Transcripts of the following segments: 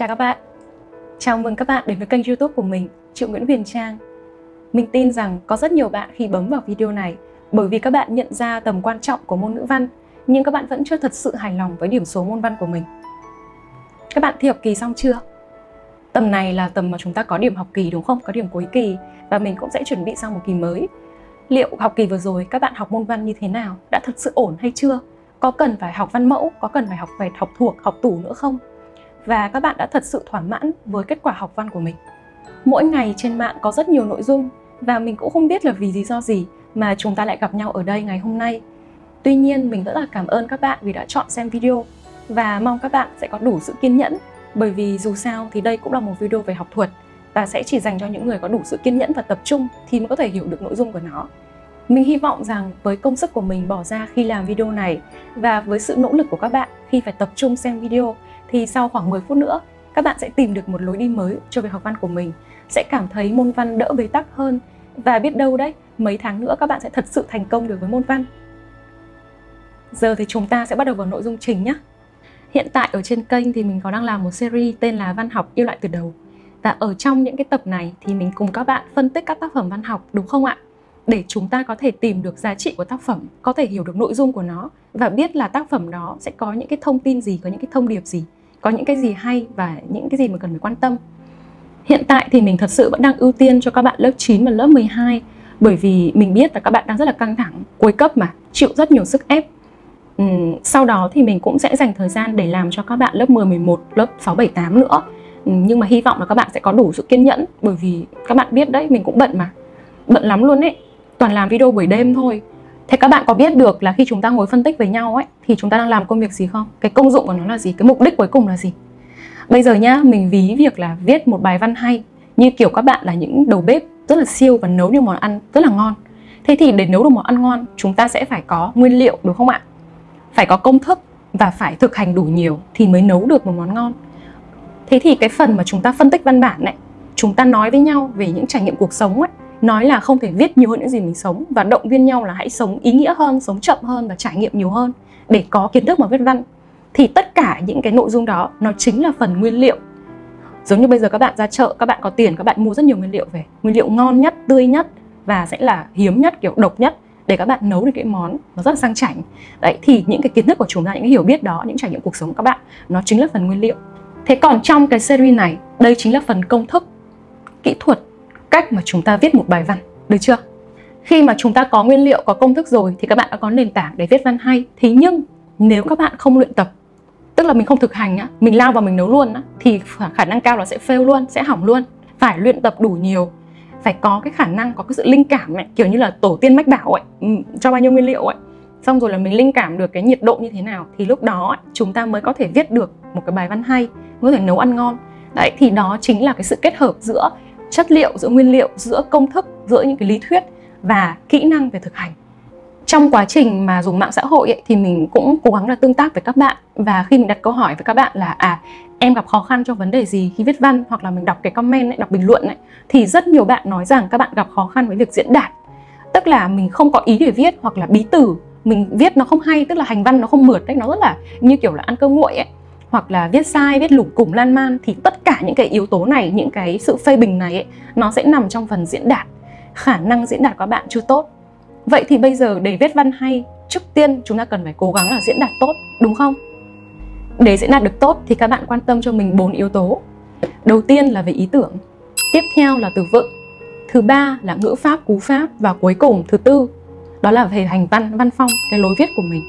Chào các bạn Chào mừng các bạn đến với kênh youtube của mình Triệu Nguyễn Huyền Trang Mình tin rằng có rất nhiều bạn khi bấm vào video này bởi vì các bạn nhận ra tầm quan trọng của môn ngữ văn nhưng các bạn vẫn chưa thật sự hài lòng với điểm số môn văn của mình. Các bạn thi học kỳ xong chưa? Tầm này là tầm mà chúng ta có điểm học kỳ đúng không? Có điểm cuối kỳ và mình cũng sẽ chuẩn bị sang một kỳ mới. Liệu học kỳ vừa rồi các bạn học môn văn như thế nào? Đã thật sự ổn hay chưa? Có cần phải học văn mẫu, có cần phải học về học thuộc, học tủ nữa không? Và các bạn đã thật sự thỏa mãn với kết quả học văn của mình. Mỗi ngày trên mạng có rất nhiều nội dung và mình cũng không biết là vì lý do gì mà chúng ta lại gặp nhau ở đây ngày hôm nay. Tuy nhiên, mình rất là cảm ơn các bạn vì đã chọn xem video và mong các bạn sẽ có đủ sự kiên nhẫn, bởi vì dù sao thì đây cũng là một video về học thuật và sẽ chỉ dành cho những người có đủ sự kiên nhẫn và tập trung thì mới có thể hiểu được nội dung của nó. Mình hy vọng rằng với công sức của mình bỏ ra khi làm video này và với sự nỗ lực của các bạn khi phải tập trung xem video thì sau khoảng 10 phút nữa các bạn sẽ tìm được một lối đi mới cho việc học văn của mình, sẽ cảm thấy môn văn đỡ bế tắc hơn và biết đâu đấy, mấy tháng nữa các bạn sẽ thật sự thành công được với môn văn. Giờ thì chúng ta sẽ bắt đầu vào nội dung chính nhé. Hiện tại ở trên kênh thì mình có đang làm một series tên là Văn học yêu lại từ đầu. Và ở trong những cái tập này thì mình cùng các bạn phân tích các tác phẩm văn học đúng không ạ? Để chúng ta có thể tìm được giá trị của tác phẩm, có thể hiểu được nội dung của nó và biết là tác phẩm đó sẽ có những cái thông tin gì, có những cái thông điệp gì, có những cái gì hay và những cái gì mà cần phải quan tâm. Hiện tại thì mình thật sự vẫn đang ưu tiên cho các bạn lớp 9 và lớp 12 bởi vì mình biết là các bạn đang rất là căng thẳng, cuối cấp mà, chịu rất nhiều sức ép. Ừ, sau đó thì mình cũng sẽ dành thời gian để làm cho các bạn lớp 10, 11, lớp 6, 7, 8 nữa. Ừ, nhưng mà hy vọng là các bạn sẽ có đủ sự kiên nhẫn bởi vì các bạn biết đấy, mình cũng bận mà. Bận lắm luôn ấy, toàn làm video buổi đêm thôi. Thế các bạn có biết được là khi chúng ta ngồi phân tích với nhau ấy thì chúng ta đang làm công việc gì không? Cái công dụng của nó là gì? Cái mục đích cuối cùng là gì? Bây giờ nhá, mình ví việc là viết một bài văn hay như kiểu các bạn là những đầu bếp rất là siêu và nấu những món ăn rất là ngon. Thế thì để nấu được món ăn ngon, chúng ta sẽ phải có nguyên liệu đúng không ạ? Phải có công thức và phải thực hành đủ nhiều thì mới nấu được một món ngon. Thế thì cái phần mà chúng ta phân tích văn bản này, chúng ta nói với nhau về những trải nghiệm cuộc sống ấy, nói là không thể viết nhiều hơn những gì mình sống và động viên nhau là hãy sống ý nghĩa hơn, sống chậm hơn và trải nghiệm nhiều hơn để có kiến thức mà viết văn. Thì tất cả những cái nội dung đó nó chính là phần nguyên liệu. Giống như bây giờ các bạn ra chợ các bạn có tiền các bạn mua rất nhiều nguyên liệu về. Nguyên liệu ngon nhất tươi nhất và sẽ là hiếm nhất kiểu độc nhất để các bạn nấu được cái món nó rất là sang chảnh. Đấy thì những cái kiến thức của chúng ta những cái hiểu biết đó những trải nghiệm cuộc sống của các bạn nó chính là phần nguyên liệu. Thế còn trong cái series này đây chính là phần công thức kỹ thuật cách mà chúng ta viết một bài văn được chưa? Khi mà chúng ta có nguyên liệu có công thức rồi thì các bạn đã có nền tảng để viết văn hay. Thế nhưng nếu các bạn không luyện tập tức là mình không thực hành á mình lao vào mình nấu luôn á thì khả năng cao là sẽ fail luôn sẽ hỏng luôn. Phải luyện tập đủ nhiều phải có cái khả năng có cái sự linh cảm ấy, kiểu như là tổ tiên mách bảo ấy ừ, cho bao nhiêu nguyên liệu ấy. Xong rồi là mình linh cảm được cái nhiệt độ như thế nào thì lúc đó chúng ta mới có thể viết được một cái bài văn hay có thể nấu ăn ngon. Đấy thì đó chính là cái sự kết hợp giữa chất liệu giữa nguyên liệu giữa công thức giữa những cái lý thuyết và kỹ năng về thực hành. Trong quá trình mà dùng mạng xã hội ấy, thì mình cũng cố gắng là tương tác với các bạn. Và khi mình đặt câu hỏi với các bạn là à em gặp khó khăn trong vấn đề gì khi viết văn? hoặc là mình đọc cái comment ấy, đọc bình luận ấy, thì rất nhiều bạn nói rằng các bạn gặp khó khăn với việc diễn đạt. Tức là mình không có ý để viết hoặc là bí từ mình viết nó không hay tức là hành văn nó không mượt đấy nó rất là như kiểu là ăn cơm nguội ấy hoặc là viết sai viết lủng củng lan man thì tất cả những cái yếu tố này những cái sự phê bình này ấy, nó sẽ nằm trong phần diễn đạt khả năng diễn đạt của bạn chưa tốt Vậy thì bây giờ để viết văn hay, trước tiên chúng ta cần phải cố gắng là diễn đạt tốt, đúng không? Để diễn đạt được tốt thì các bạn quan tâm cho mình bốn yếu tố. Đầu tiên là về ý tưởng, tiếp theo là từ vựng, thứ ba là ngữ pháp, cú pháp và cuối cùng thứ tư đó là về hành văn, văn phong, cái lối viết của mình.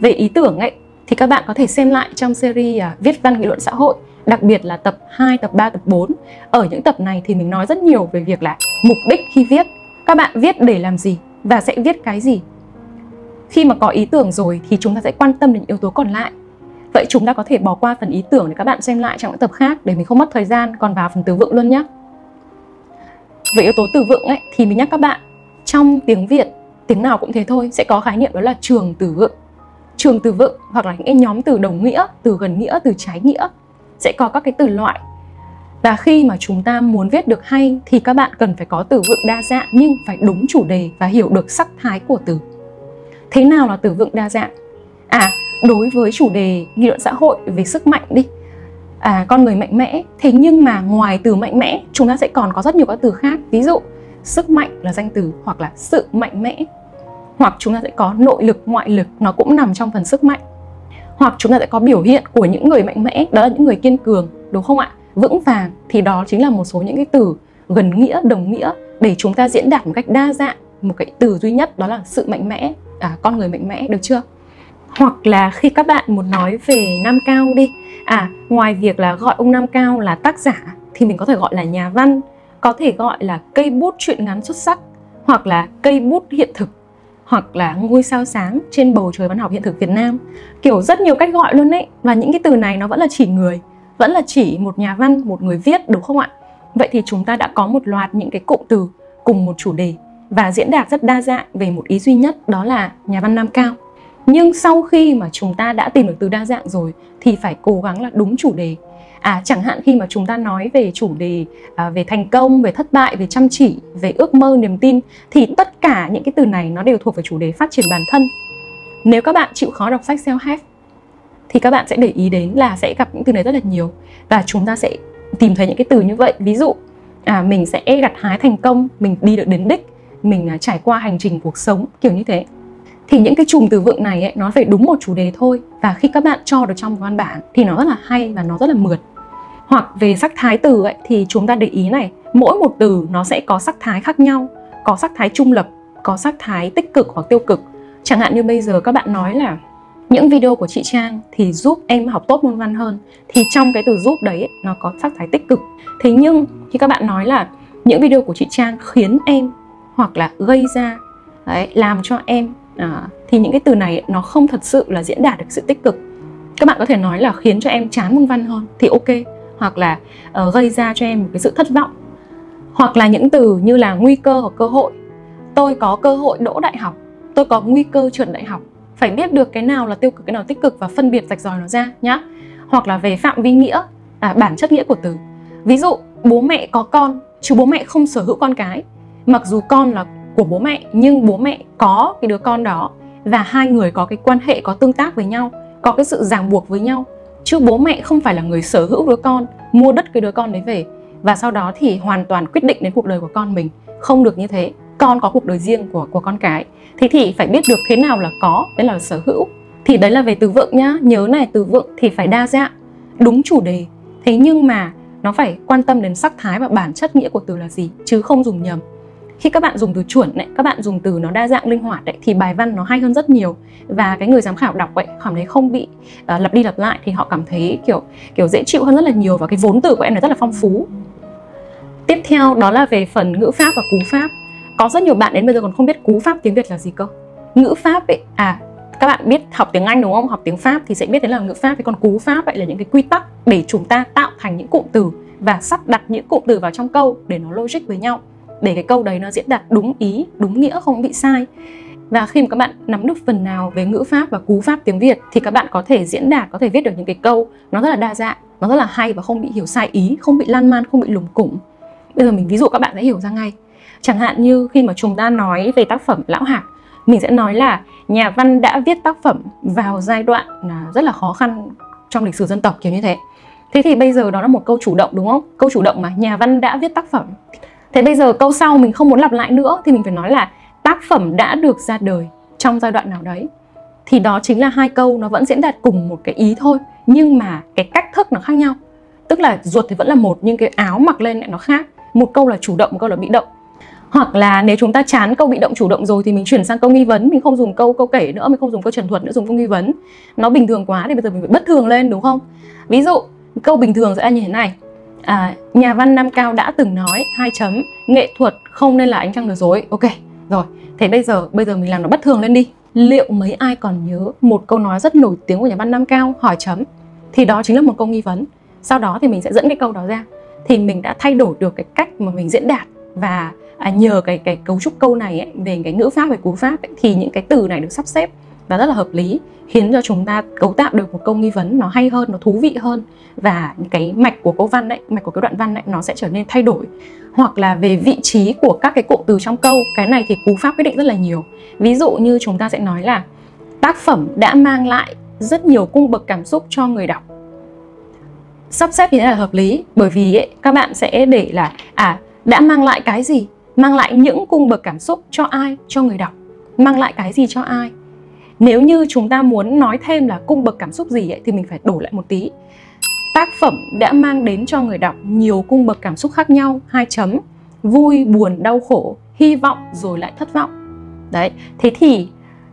Về ý tưởng ấy thì các bạn có thể xem lại trong series à, viết văn nghị luận xã hội đặc biệt là tập 2, tập 3, tập 4. Ở những tập này thì mình nói rất nhiều về việc là mục đích khi viết. Các bạn viết để làm gì? và sẽ viết cái gì khi mà có ý tưởng rồi thì chúng ta sẽ quan tâm đến yếu tố còn lại vậy chúng ta có thể bỏ qua phần ý tưởng để các bạn xem lại trong những tập khác để mình không mất thời gian còn vào phần từ vựng luôn nhé về yếu tố từ vựng ấy thì mình nhắc các bạn trong tiếng việt tiếng nào cũng thế thôi sẽ có khái niệm đó là trường từ vựng trường từ vựng hoặc là những cái nhóm từ đồng nghĩa từ gần nghĩa từ trái nghĩa sẽ có các cái từ loại. Và khi mà chúng ta muốn viết được hay thì các bạn cần phải có từ vựng đa dạng nhưng phải đúng chủ đề và hiểu được sắc thái của từ. Thế nào là từ vựng đa dạng? À, đối với chủ đề nghị luận xã hội về sức mạnh đi. À, con người mạnh mẽ. Thế nhưng mà ngoài từ mạnh mẽ chúng ta sẽ còn có rất nhiều các từ khác. Ví dụ sức mạnh là danh từ hoặc là sự mạnh mẽ hoặc chúng ta sẽ có nội lực ngoại lực nó cũng nằm trong phần sức mạnh. Hoặc chúng ta sẽ có biểu hiện của những người mạnh mẽ đó là những người kiên cường đúng không ạ? Vững vàng thì đó chính là một số những cái từ gần nghĩa đồng nghĩa để chúng ta diễn đạt một cách đa dạng một cái từ duy nhất đó là sự mạnh mẽ à, con người mạnh mẽ được chưa? Hoặc là khi các bạn muốn nói về Nam Cao đi à ngoài việc là gọi ông Nam Cao là tác giả thì mình có thể gọi là nhà văn có thể gọi là cây bút truyện ngắn xuất sắc hoặc là cây bút hiện thực hoặc là ngôi sao sáng trên bầu trời văn học hiện thực Việt Nam. Kiểu rất nhiều cách gọi luôn đấy và những cái từ này nó vẫn là chỉ người, vẫn là chỉ một nhà văn, một người viết, đúng không ạ? Vậy thì chúng ta đã có một loạt những cái cụm từ cùng một chủ đề, và diễn đạt rất đa dạng về một ý duy nhất, đó là nhà văn Nam Cao. Nhưng sau khi mà chúng ta đã tìm được từ đa dạng rồi, thì phải cố gắng là đúng chủ đề à chẳng hạn khi mà chúng ta nói về chủ đề à, về thành công về thất bại về chăm chỉ về ước mơ niềm tin thì tất cả những cái từ này nó đều thuộc về chủ đề phát triển bản thân. Nếu các bạn chịu khó đọc sách self help thì các bạn sẽ để ý đến là sẽ gặp những từ này rất là nhiều và chúng ta sẽ tìm thấy những cái từ như vậy. Ví dụ à, mình sẽ gặt hái thành công mình đi được đến đích mình à, trải qua hành trình cuộc sống kiểu như thế thì những cái chùm từ vựng này ấy, nó phải đúng một chủ đề thôi. Và khi các bạn cho được trong một văn bản thì nó rất là hay và nó rất là mượt. Hoặc về sắc thái từ ấy, thì chúng ta để ý này mỗi một từ nó sẽ có sắc thái khác nhau có sắc thái trung lập có sắc thái tích cực hoặc tiêu cực. Chẳng hạn như bây giờ các bạn nói là những video của chị Trang thì giúp em học tốt môn văn hơn. Thì trong cái từ giúp đấy ấy, nó có sắc thái tích cực. Thế nhưng khi các bạn nói là những video của chị Trang khiến em hoặc là gây ra đấy, làm cho em à, thì những cái từ này nó không thật sự là diễn đạt được sự tích cực. Các bạn có thể nói là khiến cho em chán môn văn hơn thì ok. Hoặc là uh, gây ra cho em một cái sự thất vọng. Hoặc là những từ như là nguy cơ hoặc cơ hội. Tôi có cơ hội đỗ đại học tôi có nguy cơ trượt đại học. Phải biết được cái nào là tiêu cực cái nào tích cực và phân biệt rạch ròi nó ra nhá. Hoặc là về phạm vi nghĩa à, bản chất nghĩa của từ. Ví dụ bố mẹ có con chứ bố mẹ không sở hữu con cái. Mặc dù con là của bố mẹ, nhưng bố mẹ có cái đứa con đó và hai người có cái quan hệ, có tương tác với nhau, có cái sự ràng buộc với nhau. Chứ bố mẹ không phải là người sở hữu đứa con, mua đất cái đứa con đấy về. Và sau đó thì hoàn toàn quyết định đến cuộc đời của con mình. Không được như thế. Con có cuộc đời riêng của của con cái. Thế thì phải biết được thế nào là có, đấy là sở hữu. Thì đấy là về từ vựng nhá. Nhớ này, từ vựng thì phải đa dạng. Đúng chủ đề. Thế nhưng mà nó phải quan tâm đến sắc thái và bản chất nghĩa của từ là gì, chứ không dùng nhầm khi các bạn dùng từ chuẩn đấy các bạn dùng từ nó đa dạng linh hoạt đấy thì bài văn nó hay hơn rất nhiều. Và cái người giám khảo đọc vậy cảm thấy không bị uh, lặp đi lặp lại thì họ cảm thấy kiểu kiểu dễ chịu hơn rất là nhiều và cái vốn từ của em này rất là phong phú. Tiếp theo đó là về phần ngữ pháp và cú pháp. Có rất nhiều bạn đến bây giờ còn không biết cú pháp tiếng việt là gì cơ. Ngữ pháp ấy à các bạn biết học tiếng Anh đúng không? Học tiếng Pháp thì sẽ biết đến là ngữ pháp. Thì còn cú pháp vậy là những cái quy tắc để chúng ta tạo thành những cụm từ và sắp đặt những cụm từ vào trong câu để nó logic với nhau để cái câu đấy nó diễn đạt đúng ý đúng nghĩa không bị sai và khi mà các bạn nắm được phần nào về ngữ pháp và cú pháp tiếng Việt thì các bạn có thể diễn đạt, có thể viết được những cái câu nó rất là đa dạng, nó rất là hay và không bị hiểu sai ý, không bị lan man, không bị lùng củng. Bây giờ mình ví dụ các bạn sẽ hiểu ra ngay. Chẳng hạn như khi mà chúng ta nói về tác phẩm Lão Hạc, mình sẽ nói là nhà văn đã viết tác phẩm vào giai đoạn à, rất là khó khăn trong lịch sử dân tộc kiểu như thế. Thế thì bây giờ đó là một câu chủ động đúng không? Câu chủ động mà nhà văn đã viết tác phẩm thế bây giờ câu sau mình không muốn lặp lại nữa thì mình phải nói là tác phẩm đã được ra đời trong giai đoạn nào đấy. Thì đó chính là hai câu nó vẫn diễn đạt cùng một cái ý thôi, nhưng mà cái cách thức nó khác nhau. Tức là ruột thì vẫn là một, nhưng cái áo mặc lên lại nó khác. Một câu là chủ động, một câu là bị động. Hoặc là nếu chúng ta chán câu bị động, chủ động rồi thì mình chuyển sang câu nghi vấn. Mình không dùng câu câu kể nữa, mình không dùng câu trần thuật nữa, dùng câu nghi vấn. Nó bình thường quá thì bây giờ mình phải bất thường lên, đúng không? Ví dụ, câu bình thường sẽ là như thế này à, nhà văn Nam Cao đã từng nói hai chấm nghệ thuật không nên là ánh trăng lừa dối. Ok rồi. Thế bây giờ bây giờ mình làm nó bất thường lên đi. Liệu mấy ai còn nhớ một câu nói rất nổi tiếng của nhà văn Nam Cao hỏi chấm? Thì đó chính là một câu nghi vấn. Sau đó thì mình sẽ dẫn cái câu đó ra. Thì mình đã thay đổi được cái cách mà mình diễn đạt và à, nhờ cái cái cấu trúc câu này ấy, về cái ngữ pháp về cú pháp ấy, thì những cái từ này được sắp xếp và rất là hợp lý khiến cho chúng ta cấu tạo được một câu nghi vấn nó hay hơn nó thú vị hơn. Và cái mạch của câu văn đấy mạch của cái đoạn văn đấy nó sẽ trở nên thay đổi. Hoặc là về vị trí của các cái cụm từ trong câu cái này thì cú pháp quyết định rất là nhiều. Ví dụ như chúng ta sẽ nói là tác phẩm đã mang lại rất nhiều cung bậc cảm xúc cho người đọc. Sắp xếp thì là hợp lý bởi vì ấy, các bạn sẽ để là à đã mang lại cái gì? Mang lại những cung bậc cảm xúc cho ai? Cho người đọc. Mang lại cái gì cho ai? Nếu như chúng ta muốn nói thêm là cung bậc cảm xúc gì ấy, thì mình phải đổi lại một tí. Tác phẩm đã mang đến cho người đọc nhiều cung bậc cảm xúc khác nhau hai chấm vui buồn đau khổ hy vọng rồi lại thất vọng. Đấy thế thì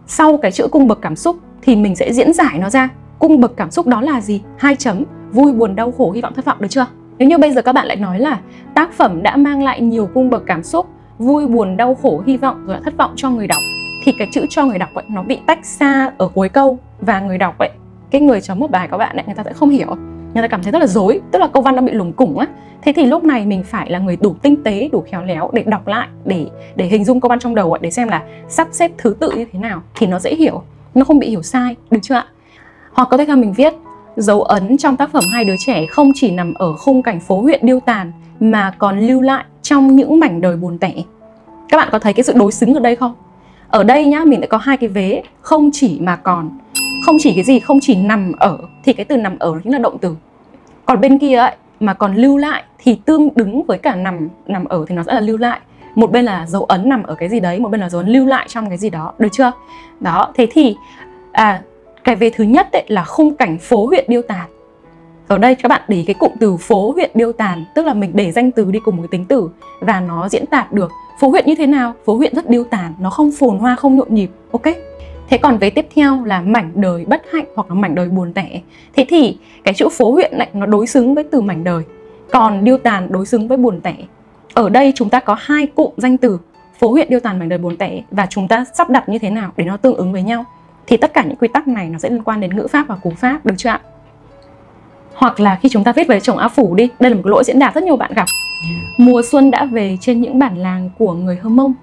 sau cái chữ cung bậc cảm xúc thì mình sẽ diễn giải nó ra. Cung bậc cảm xúc đó là gì? Hai chấm vui buồn đau khổ hy vọng thất vọng được chưa? Nếu như bây giờ các bạn lại nói là tác phẩm đã mang lại nhiều cung bậc cảm xúc vui buồn đau khổ hy vọng rồi lại thất vọng cho người đọc thì cái chữ cho người đọc ấy nó bị tách xa ở cuối câu. Và người đọc ấy cái người chấm một bài các bạn ấy người ta sẽ không hiểu. Người ta cảm thấy rất là dối tức là câu văn nó bị lủng củng á. Thế thì lúc này mình phải là người đủ tinh tế đủ khéo léo để đọc lại để để hình dung câu văn trong đầu ấy, để xem là sắp xếp thứ tự như thế nào thì nó dễ hiểu nó không bị hiểu sai được chưa ạ? Hoặc có thể là mình viết dấu ấn trong tác phẩm hai đứa trẻ không chỉ nằm ở khung cảnh phố huyện điêu tàn mà còn lưu lại trong những mảnh đời buồn tẻ. Các bạn có thấy cái sự đối xứng ở đây không? Ở đây nhá, mình lại có hai cái vế, không chỉ mà còn, không chỉ cái gì, không chỉ nằm ở, thì cái từ nằm ở chính là động từ. Còn bên kia ấy, mà còn lưu lại thì tương đứng với cả nằm nằm ở thì nó sẽ là lưu lại. Một bên là dấu ấn nằm ở cái gì đấy, một bên là dấu ấn lưu lại trong cái gì đó, được chưa? Đó, thế thì à cái về thứ nhất ấy là khung cảnh phố huyện điêu tàn ở đây các bạn để cái cụm từ phố huyện điêu tàn, tức là mình để danh từ đi cùng với tính từ, và nó diễn tả được phố huyện như thế nào, phố huyện rất điêu tàn, nó không phồn hoa, không nhộn nhịp, ok? Thế còn vế tiếp theo là mảnh đời bất hạnh hoặc là mảnh đời buồn tẻ. Thế thì cái chữ phố huyện này, nó đối xứng với từ mảnh đời. Còn điêu tàn đối xứng với buồn tẻ. Ở đây chúng ta có hai cụm danh từ, phố huyện điêu tàn mảnh đời buồn tẻ, và chúng ta sắp đặt như thế nào để nó tương ứng với nhau. Thì tất cả những quy tắc này nó sẽ liên quan đến ngữ pháp và cú pháp, được chưa ạ? Hoặc là khi chúng ta viết về chồng áo phủ đi đây là một lỗi diễn đạt rất nhiều bạn gặp. Mùa xuân đã về trên những bản làng của người hơ mông.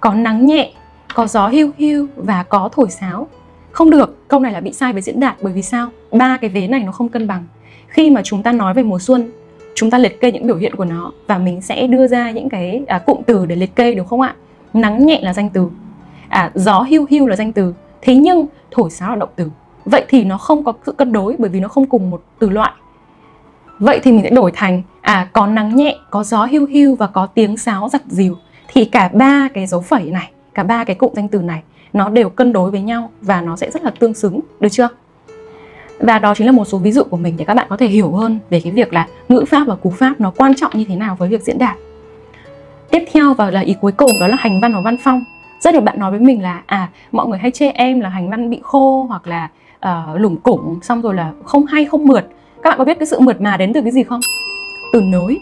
Có nắng nhẹ có gió hiu hiu và có thổi sáo. Không được câu này là bị sai về diễn đạt bởi vì sao? Ba cái vế này nó không cân bằng. Khi mà chúng ta nói về mùa xuân chúng ta liệt kê những biểu hiện của nó và mình sẽ đưa ra những cái à, cụm từ để liệt kê đúng không ạ? Nắng nhẹ là danh từ. À, gió hiu hiu là danh từ. Thế nhưng thổi sáo là động từ vậy thì nó không có sự cân đối bởi vì nó không cùng một từ loại. Vậy thì mình sẽ đổi thành à có nắng nhẹ, có gió hiu hiu và có tiếng sáo giặt dìu. Thì cả ba cái dấu phẩy này, cả ba cái cụm danh từ này, nó đều cân đối với nhau và nó sẽ rất là tương xứng, được chưa? Và đó chính là một số ví dụ của mình để các bạn có thể hiểu hơn về cái việc là ngữ pháp và cú pháp nó quan trọng như thế nào với việc diễn đạt. Tiếp theo và là ý cuối cùng, đó là hành văn và văn phong. Rất nhiều bạn nói với mình là à mọi người hay chê em là hành văn bị khô hoặc là uh, lủng củng xong rồi là không hay không mượt. Các bạn có biết cái sự mượt mà đến từ cái gì không? Từ nối.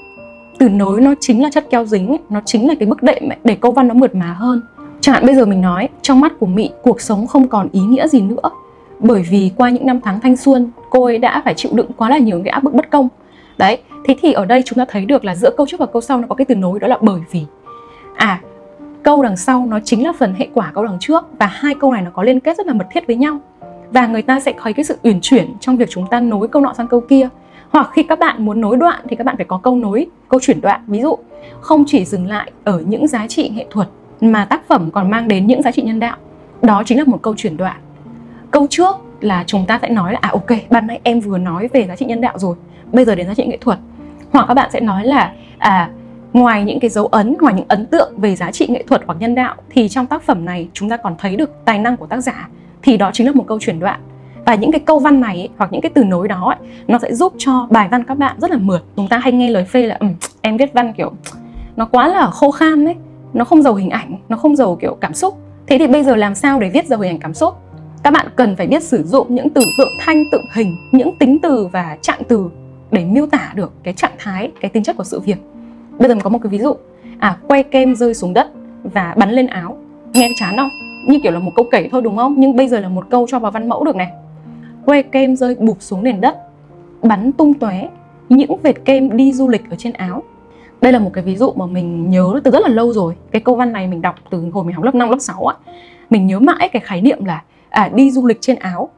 Từ nối nó chính là chất keo dính nó chính là cái bức đệm để câu văn nó mượt mà hơn. Chẳng hạn bây giờ mình nói trong mắt của mị cuộc sống không còn ý nghĩa gì nữa. Bởi vì qua những năm tháng thanh xuân cô ấy đã phải chịu đựng quá là nhiều cái áp bức bất công. Đấy thế thì ở đây chúng ta thấy được là giữa câu trước và câu sau nó có cái từ nối đó là bởi vì. À câu đằng sau nó chính là phần hệ quả câu đằng trước và hai câu này nó có liên kết rất là mật thiết với nhau và người ta sẽ thấy cái sự uyển chuyển trong việc chúng ta nối câu nọ sang câu kia. Hoặc khi các bạn muốn nối đoạn thì các bạn phải có câu nối, câu chuyển đoạn. Ví dụ, không chỉ dừng lại ở những giá trị nghệ thuật mà tác phẩm còn mang đến những giá trị nhân đạo. Đó chính là một câu chuyển đoạn. Câu trước là chúng ta sẽ nói là à ok, ban nãy em vừa nói về giá trị nhân đạo rồi, bây giờ đến giá trị nghệ thuật. Hoặc các bạn sẽ nói là à ngoài những cái dấu ấn, ngoài những ấn tượng về giá trị nghệ thuật hoặc nhân đạo thì trong tác phẩm này chúng ta còn thấy được tài năng của tác giả thì đó chính là một câu chuyển đoạn. Và những cái câu văn này ấy, hoặc những cái từ nối đó ấy, nó sẽ giúp cho bài văn các bạn rất là mượt. Chúng ta hay nghe lời phê là um, em viết văn kiểu nó quá là khô khan đấy nó không giàu hình ảnh nó không giàu kiểu cảm xúc. Thế thì bây giờ làm sao để viết giàu hình ảnh cảm xúc? Các bạn cần phải biết sử dụng những từ tượng thanh tượng hình những tính từ và trạng từ để miêu tả được cái trạng thái cái tính chất của sự việc. Bây giờ mình có một cái ví dụ. À quay kem rơi xuống đất và bắn lên áo. Nghe chán không? Như kiểu là một câu kể thôi đúng không? Nhưng bây giờ là một câu cho vào văn mẫu được này. Que kem rơi bụp xuống nền đất bắn tung tóe những vệt kem đi du lịch ở trên áo. Đây là một cái ví dụ mà mình nhớ từ rất là lâu rồi. Cái câu văn này mình đọc từ hồi mình học lớp 5, lớp 6 á. Mình nhớ mãi cái khái niệm là à, đi du lịch trên áo.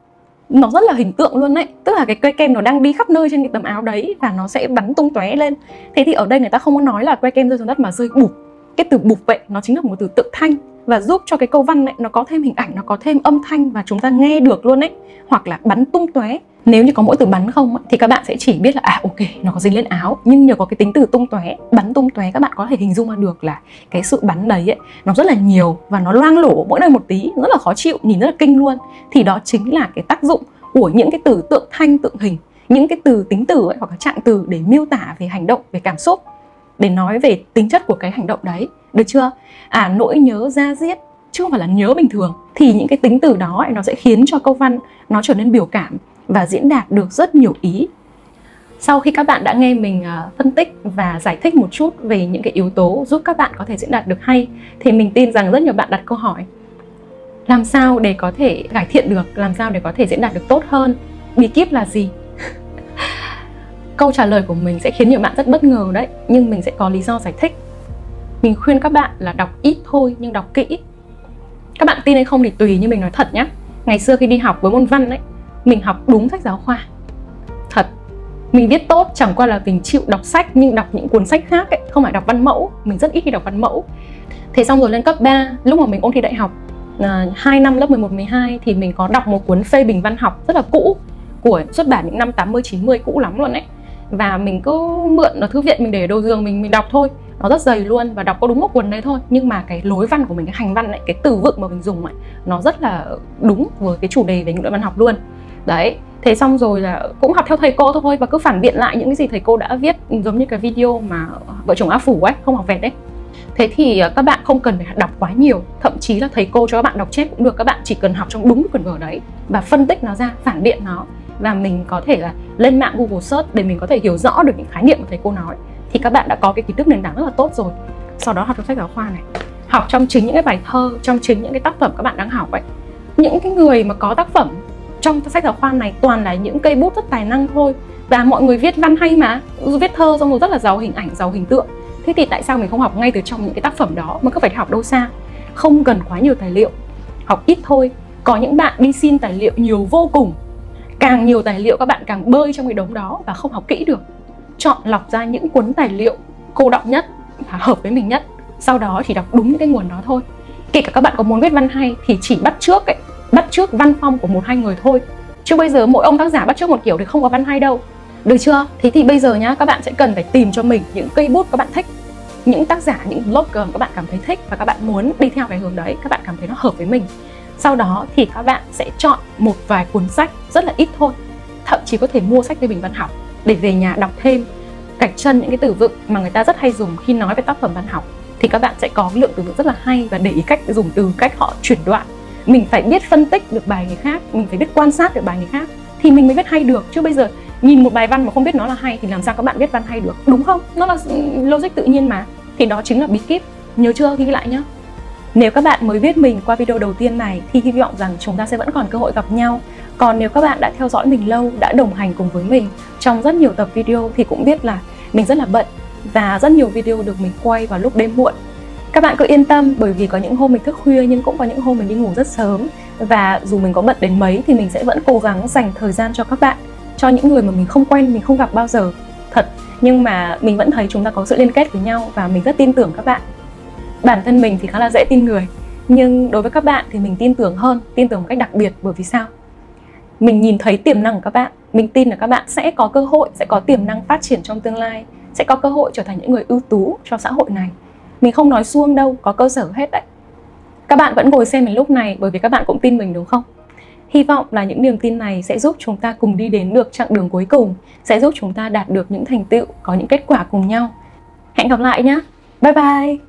Nó rất là hình tượng luôn đấy. Tức là cái que kem nó đang đi khắp nơi trên cái tấm áo đấy và nó sẽ bắn tung tóe lên. Thế thì ở đây người ta không có nói là que kem rơi xuống đất mà rơi bụp. Cái từ bụp vậy nó chính là một từ tượng thanh và giúp cho cái câu văn ấy nó có thêm hình ảnh nó có thêm âm thanh và chúng ta nghe được luôn ấy hoặc là bắn tung tóe. Nếu như có mỗi từ bắn không thì các bạn sẽ chỉ biết là à ok nó có dính lên áo nhưng nhờ có cái tính từ tung tóe bắn tung tóe các bạn có thể hình dung ra được là cái sự bắn đấy ấy nó rất là nhiều và nó loang lổ mỗi nơi một tí rất là khó chịu nhìn rất là kinh luôn. Thì đó chính là cái tác dụng của những cái từ tượng thanh tượng hình những cái từ tính từ ấy, hoặc là trạng từ để miêu tả về hành động về cảm xúc để nói về tính chất của cái hành động đấy, được chưa? À nỗi nhớ ra diết chứ không phải là nhớ bình thường, thì những cái tính từ đó nó sẽ khiến cho câu văn nó trở nên biểu cảm và diễn đạt được rất nhiều ý. Sau khi các bạn đã nghe mình à, phân tích và giải thích một chút về những cái yếu tố giúp các bạn có thể diễn đạt được hay, thì mình tin rằng rất nhiều bạn đặt câu hỏi. Làm sao để có thể cải thiện được, làm sao để có thể diễn đạt được tốt hơn? Bí kíp là gì? Câu trả lời của mình sẽ khiến nhiều bạn rất bất ngờ đấy nhưng mình sẽ có lý do giải thích. Mình khuyên các bạn là đọc ít thôi nhưng đọc kỹ. Các bạn tin hay không thì tùy nhưng mình nói thật nhé ngày xưa khi đi học với môn văn ấy mình học đúng sách giáo khoa. Thật mình viết tốt chẳng qua là mình chịu đọc sách nhưng đọc những cuốn sách khác ấy không phải đọc văn mẫu. Mình rất ít khi đọc văn mẫu. Thế xong rồi lên cấp 3 lúc mà mình ôn thi đại học à, 2 năm lớp 11 12 thì mình có đọc một cuốn phê bình văn học rất là cũ của xuất bản những năm 80 90 cũ lắm luôn ấy và mình cứ mượn ở thư viện mình để đầu giường mình mình đọc thôi. Nó rất dày luôn và đọc có đúng một cuốn đấy thôi. Nhưng mà cái lối văn của mình, cái hành văn ấy, cái từ vựng mà mình dùng ấy, nó rất là đúng với cái chủ đề về những luận văn học luôn. Đấy, thế xong rồi là cũng học theo thầy cô thôi và cứ phản biện lại những cái gì thầy cô đã viết, giống như cái video mà vợ chồng Á phủ ấy, không học vẹt đấy. Thế thì ờ, các bạn không cần phải đọc quá nhiều. Thậm chí là thầy cô cho các bạn đọc chép cũng được. Các bạn chỉ cần học trong đúng cuốn vở đấy và phân tích nó ra, phản biện nó và mình có thể là lên mạng Google search để mình có thể hiểu rõ được những khái niệm mà thầy cô nói. Thì các bạn đã có cái kiến thức nền tảng rất là tốt rồi. Sau đó học trong sách giáo khoa này. Học trong chính những cái bài thơ, trong chính những cái tác phẩm các bạn đang học ấy. Những cái người mà có tác phẩm trong sách giáo khoa này toàn là những cây bút rất tài năng thôi. Và mọi người viết văn hay mà. Viết thơ xong rồi rất là giàu hình ảnh, giàu hình tượng. Thế thì tại sao mình không học ngay từ trong những cái tác phẩm đó mà cứ phải học đâu xa? Không cần quá nhiều tài liệu. Học ít thôi. Có những bạn đi xin tài liệu nhiều vô cùng càng nhiều tài liệu các bạn càng bơi trong cái đống đó và không học kỹ được. Chọn lọc ra những cuốn tài liệu cô đọng nhất và hợp với mình nhất, sau đó chỉ đọc đúng những cái nguồn đó thôi. Kể cả các bạn có muốn viết văn hay thì chỉ bắt trước ấy, bắt trước văn phong của một hai người thôi. Chứ bây giờ mỗi ông tác giả bắt trước một kiểu thì không có văn hay đâu. Được chưa? Thế thì bây giờ nhá, các bạn sẽ cần phải tìm cho mình những cây bút các bạn thích, những tác giả, những blogger các bạn cảm thấy thích và các bạn muốn đi theo cái hướng đấy, các bạn cảm thấy nó hợp với mình sau đó thì các bạn sẽ chọn một vài cuốn sách rất là ít thôi. Thậm chí có thể mua sách phê bình văn học để về nhà đọc thêm. Gạch chân những cái từ vựng mà người ta rất hay dùng khi nói về tác phẩm văn học thì các bạn sẽ có lượng từ vựng rất là hay và để ý cách dùng từ, cách họ chuyển đoạn. Mình phải biết phân tích được bài người khác, mình phải biết quan sát được bài người khác thì mình mới viết hay được. Chứ bây giờ nhìn một bài văn mà không biết nó là hay thì làm sao các bạn viết văn hay được? Đúng không? Nó là logic tự nhiên mà. Thì đó chính là bí kíp. Nhớ chưa? Ghi lại nhá nếu các bạn mới biết mình qua video đầu tiên này thì hy vọng rằng chúng ta sẽ vẫn còn cơ hội gặp nhau. Còn nếu các bạn đã theo dõi mình lâu, đã đồng hành cùng với mình trong rất nhiều tập video thì cũng biết là mình rất là bận và rất nhiều video được mình quay vào lúc đêm muộn. Các bạn cứ yên tâm, bởi vì có những hôm mình thức khuya nhưng cũng có những hôm mình đi ngủ rất sớm và dù mình có bận đến mấy thì mình sẽ vẫn cố gắng dành thời gian cho các bạn, cho những người mà mình không quen, mình không gặp bao giờ. Thật, nhưng mà mình vẫn thấy chúng ta có sự liên kết với nhau và mình rất tin tưởng các bạn bản thân mình thì khá là dễ tin người, nhưng đối với các bạn thì mình tin tưởng hơn, tin tưởng một cách đặc biệt, bởi vì sao? Mình nhìn thấy tiềm năng của các bạn, mình tin là các bạn sẽ có cơ hội, sẽ có tiềm năng phát triển trong tương lai, sẽ có cơ hội trở thành những người ưu tú cho xã hội này. Mình không nói suông đâu, có cơ sở hết đấy. Các bạn vẫn ngồi xem mình lúc này, bởi vì các bạn cũng tin mình đúng không? Hy vọng là những niềm tin này sẽ giúp chúng ta cùng đi đến được chặng đường cuối cùng, sẽ giúp chúng ta đạt được những thành tựu, có những kết quả cùng nhau. Hẹn gặp lại nhé bye bye.